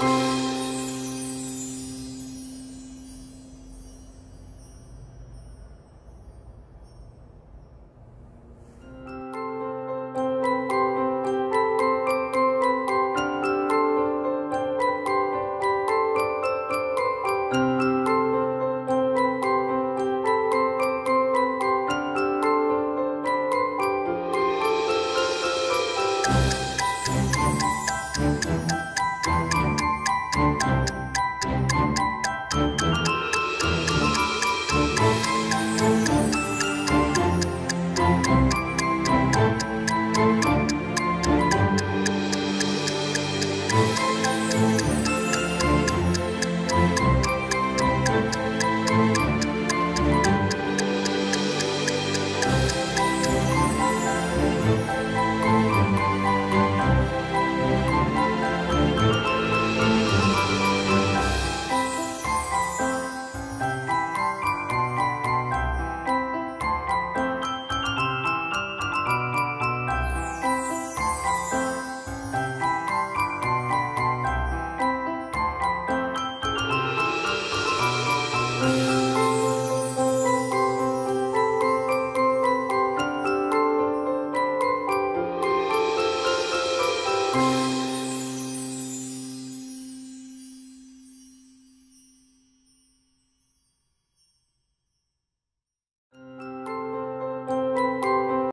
Música